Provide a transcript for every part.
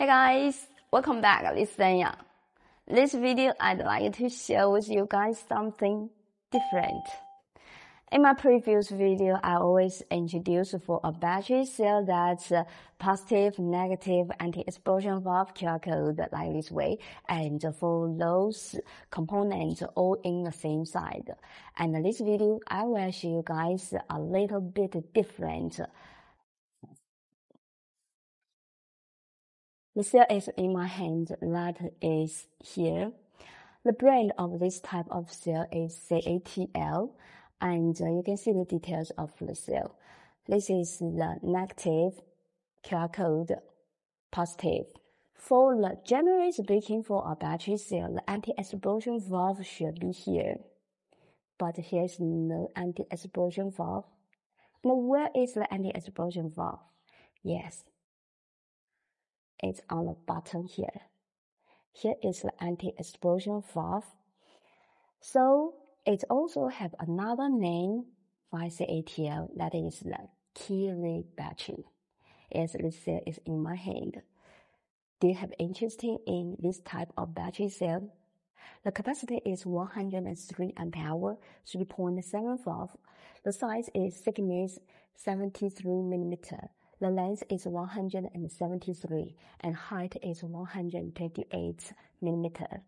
Hey guys, welcome back. This is Sanya. This video, I'd like to share with you guys something different. In my previous video, I always introduce for a battery cell that's positive, negative, anti-explosion valve QR code like this way, and for those components all in the same side. And this video, I will show you guys a little bit different The cell is in my hand, that is here. The brand of this type of cell is CATL, and you can see the details of the cell. This is the negative QR code, positive. For the generally speaking, for a battery cell, the anti-explosion valve should be here. But here is no anti-explosion valve. Now, where is the anti-explosion valve? Yes, it's on the bottom here. Here is the anti-explosion valve. So it also have another name by CATL that is the Kirin battery. As this cell is in my hand. Do you have interest in this type of battery cell? The capacity is 103 ampere hour, 3.7 volt. The size is thickness 73 millimeter. The length is 173 and height is 128 millimeter.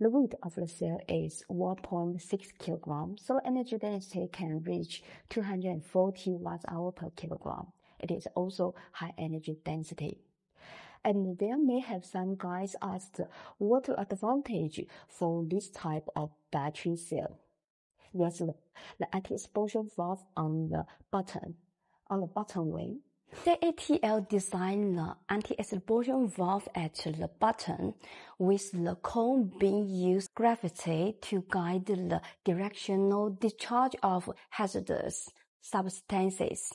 The weight of the cell is 1.6 kilogram, so energy density can reach 240 watt hour per kilogram. It is also high energy density. And there may have some guys asked what advantage for this type of battery cell. Yes, the, anti-explosion valve on the bottom, on the bottom way. CATL designed the anti-explosion valve at the bottom with the cone being used gravity to guide the directional discharge of hazardous substances.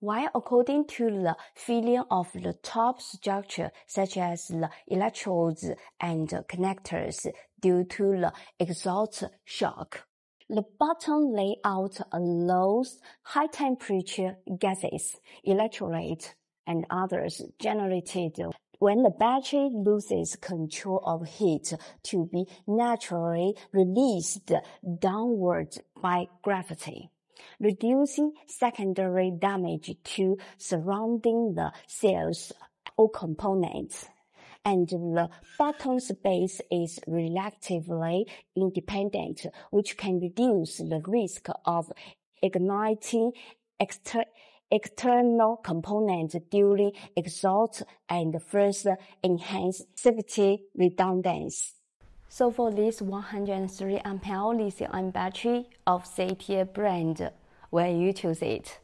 While according to the feeling of the top structure, such as the electrodes and connectors due to the exhaust shock, the bottom layout allows high temperature gases, electrolyte, and others generated when the battery loses control of heat to be naturally released downward by gravity, reducing secondary damage to surrounding the cells or components and the bottom space is relatively independent, which can reduce the risk of igniting exter external components during exhaust and first enhance safety redundancy. So for this 103 ampere lithium battery of CATL brand, where you choose it?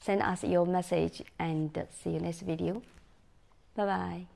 Send us your message and see you next video. Bye bye.